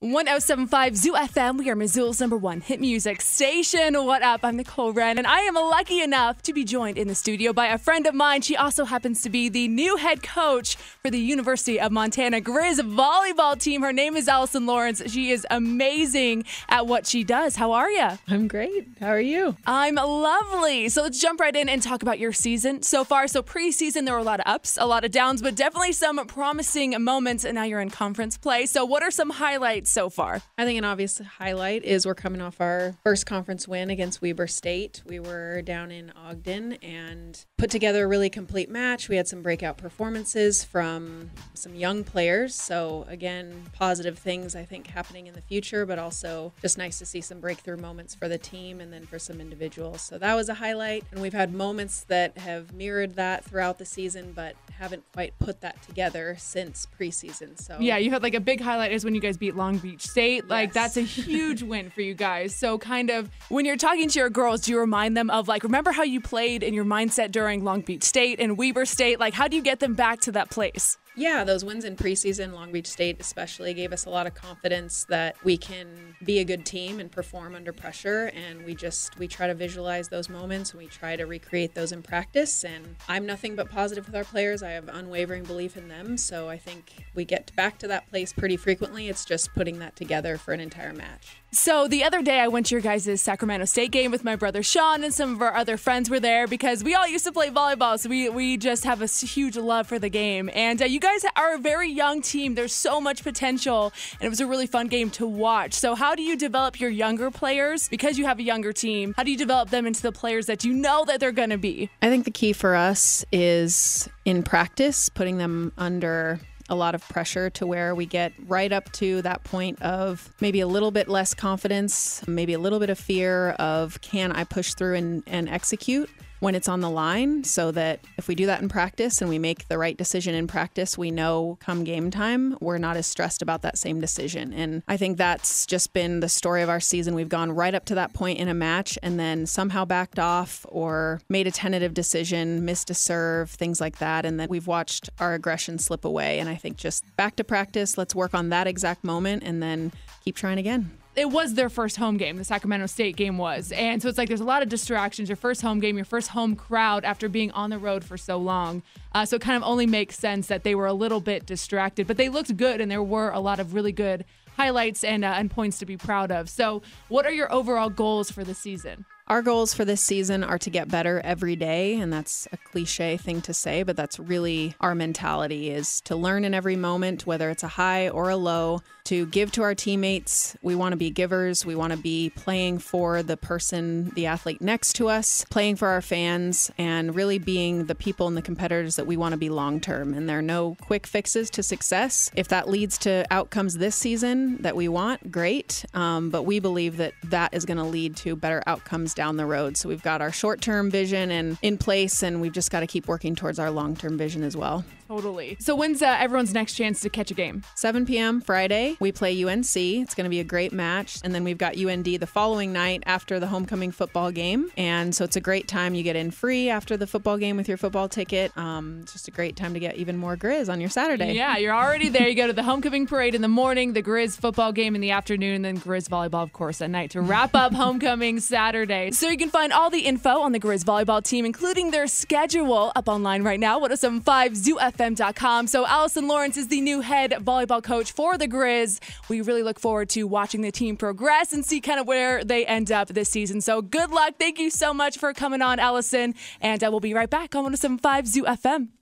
1075 Zoo FM. We are Missoula's number one hit music station. What up? I'm Nicole Wren, and I am lucky enough to be joined in the studio by a friend of mine. She also happens to be the new head coach for the University of Montana Grizz volleyball team. Her name is Allison Lawrence. She is amazing at what she does. How are you? I'm great. How are you? I'm lovely. So let's jump right in and talk about your season so far. So preseason, there were a lot of ups, a lot of downs, but definitely some promising moments. And now you're in conference play. So what are some highlights? So far? I think an obvious highlight is we're coming off our first conference win against Weber State. We were down in Ogden and put together a really complete match. We had some breakout performances from some young players. So, again, positive things I think happening in the future, but also just nice to see some breakthrough moments for the team and then for some individuals. So, that was a highlight. And we've had moments that have mirrored that throughout the season, but haven't quite put that together since preseason. So, yeah, you had like a big highlight is when you guys beat Long Beach State. Like, that's a huge win for you guys. So, kind of when you're talking to your girls, do you remind them of like, remember how you played in your mindset during Long Beach State and Weber State? Like, how do you get them back to that place? Yeah, those wins in preseason, Long Beach State especially, gave us a lot of confidence that we can be a good team and perform under pressure. And we just we try to visualize those moments and we try to recreate those in practice. And I'm nothing but positive with our players. I have unwavering belief in them. So I think we get back to that place pretty frequently. It's just putting that together for an entire match. So the other day, I went to your guys' Sacramento State game with my brother Sean, and some of our other friends were there because we all used to play volleyball. So we we just have a huge love for the game. And uh, you guys are a very young team. There's so much potential, and it was a really fun game to watch. So how do you develop your younger players because you have a younger team? How do you develop them into the players that you know that they're going to be? I think the key for us is in practice, putting them under a lot of pressure to where we get right up to that point of maybe a little bit less confidence, maybe a little bit of fear of can I push through and, and execute? When it's on the line so that if we do that in practice and we make the right decision in practice, we know come game time, we're not as stressed about that same decision. And I think that's just been the story of our season. We've gone right up to that point in a match and then somehow backed off or made a tentative decision, missed a serve, things like that. And then we've watched our aggression slip away. And I think just back to practice, let's work on that exact moment and then keep trying again it was their first home game. The Sacramento State game was, and so it's like there's a lot of distractions. Your first home game, your first home crowd after being on the road for so long. Uh, so it kind of only makes sense that they were a little bit distracted, but they looked good, and there were a lot of really good highlights and uh, and points to be proud of. So, what are your overall goals for the season? Our goals for this season are to get better every day, and that's a cliche thing to say, but that's really our mentality is to learn in every moment, whether it's a high or a low, to give to our teammates. We want to be givers. We want to be playing for the person, the athlete next to us, playing for our fans, and really being the people and the competitors that we want to be long term. And there are no quick fixes to success. If that leads to outcomes this season that we want, great. Um, but we believe that that is going to lead to better outcomes down the road. So we've got our short term vision and in place, and we've just got to keep working towards our long term vision as well. Totally. So when's uh, everyone's next chance to catch a game? 7 p.m. Friday. We play UNC. It's going to be a great match. And then we've got UND the following night after the homecoming football game. And so it's a great time. You get in free after the football game with your football ticket. Um, it's just a great time to get even more Grizz on your Saturday. Yeah, you're already there. You go to the homecoming parade in the morning, the Grizz football game in the afternoon, and then Grizz volleyball, of course, at night to wrap up homecoming Saturday. So you can find all the info on the Grizz volleyball team, including their schedule, up online right now. 1075zoofm.com. So Allison Lawrence is the new head volleyball coach for the Grizz. We really look forward to watching the team progress and see kind of where they end up this season. So good luck. Thank you so much for coming on, Allison. And uh, we'll be right back on 1075 Zoo FM.